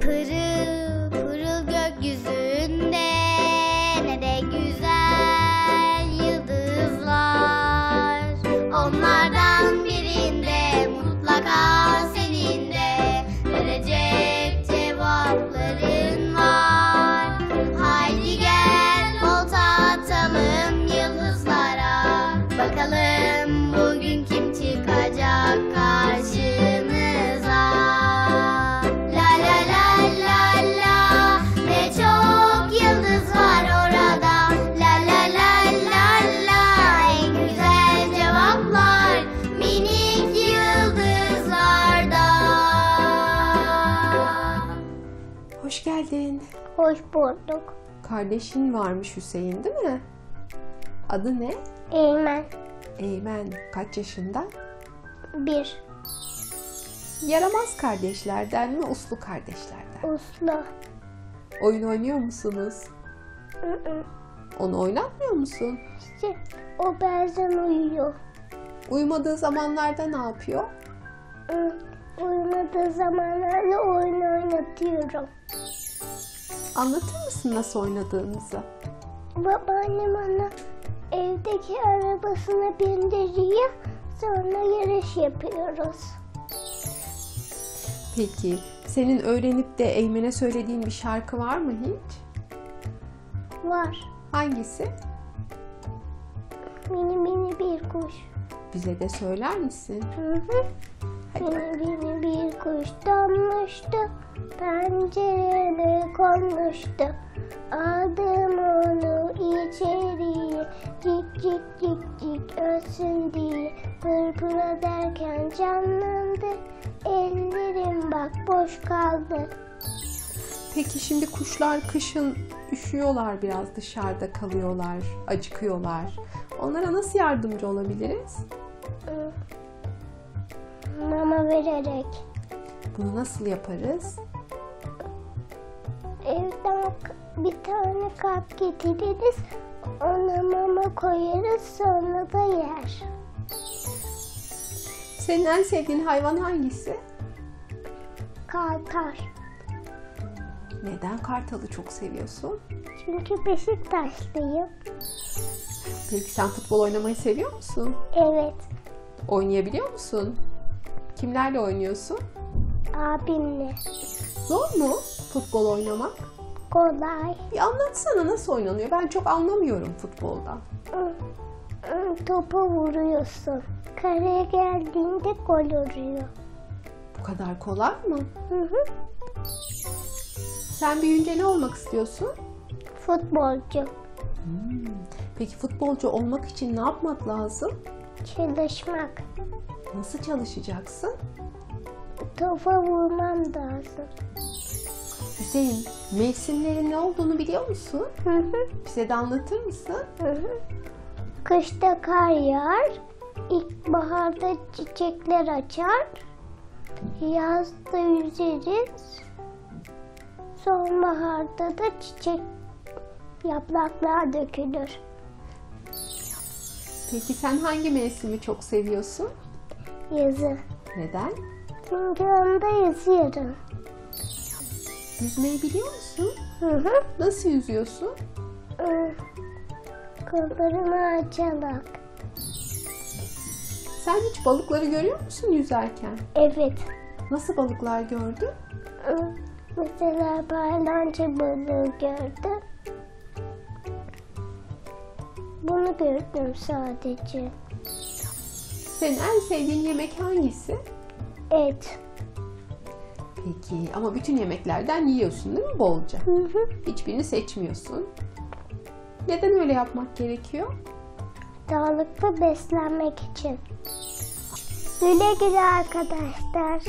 불 geldin. Hoş bulduk. Kardeşin varmış Hüseyin değil mi? Adı ne? Eymen Eymen. Kaç yaşında? bir Yaramaz kardeşlerden mi, uslu kardeşlerden? uslu. Oyun oynuyor musunuz? Onu oynatmıyor musun? İşte o bazen uyuyor. Uyumadığı zamanlarda ne yapıyor? Hı, Uyumadığı zamanlarda oyun oynatıyorum. Anlatır mısın nasıl oynadığınızı? Babaannem ona evdeki arabasına bindiriyor. Sonra yarış yapıyoruz. Peki, senin öğrenip de Eymen'e söylediğin bir şarkı var mı hiç? Var. Hangisi? Mini mini bir kuş. Bize de söyler misin? Hı hı. Mini bir kuş donmuştu. Pencereye konmuştu. Aldım onu içeriye. Cik cik cik cik ölsün diye. Pırpıra derken canlandı. Ellerim bak boş kaldı. Peki şimdi kuşlar kışın üşüyorlar biraz dışarıda kalıyorlar, acıkıyorlar. Onlara nasıl yardımcı olabiliriz? Mama vererek. Bunu nasıl yaparız? Evden bir tane kap getiririz. Ona mama koyarız sonra da yer. Senin en sevdiğin hayvan hangisi? Kalkar. Neden kartalı çok seviyorsun? Çünkü Beşiktaşlıyım. Peki sen futbol oynamayı seviyor musun? Evet. Oynayabiliyor musun? Kimlerle oynuyorsun? Abimle. Zor mu futbol oynamak? Kolay. Bir anlatsana nasıl oynanıyor? Ben çok anlamıyorum futboldan. Topa vuruyorsun. Kareye geldiğinde gol oluyor. Bu kadar kolay mı? Hı hı. Sen büyüyünce ne olmak istiyorsun? Futbolcu. Peki futbolcu olmak için ne yapmak lazım? Çalışmak. Nasıl çalışacaksın? Topa vurmam lazım. Hüseyin, mevsimlerin ne olduğunu biliyor musun? Hı hı. Bize de anlatır mısın? Hı hı. Kışta kar yağar, ilkbaharda çiçekler açar, yazda yüzeriz, sonbaharda da çiçek yapraklar dökülür. Peki sen hangi mevsimi çok seviyorsun? Yazı. Neden? Çünkü onda yazıyorum. Yüzmeyi biliyor musun? Hı hı. Nasıl yüzüyorsun? Hı. Kollarımı açarak. Sen hiç balıkları görüyor musun yüzerken? Evet. Nasıl balıklar gördün? Hı. Mesela parlanca balığı gördüm. Bunu gördüm sadece. Senin en sevdiğin yemek hangisi? Et. Peki ama bütün yemeklerden yiyorsun değil mi bolca? Hı hı. Hiçbirini seçmiyorsun. Neden öyle yapmak gerekiyor? Sağlıklı beslenmek için. Güle güle arkadaşlar.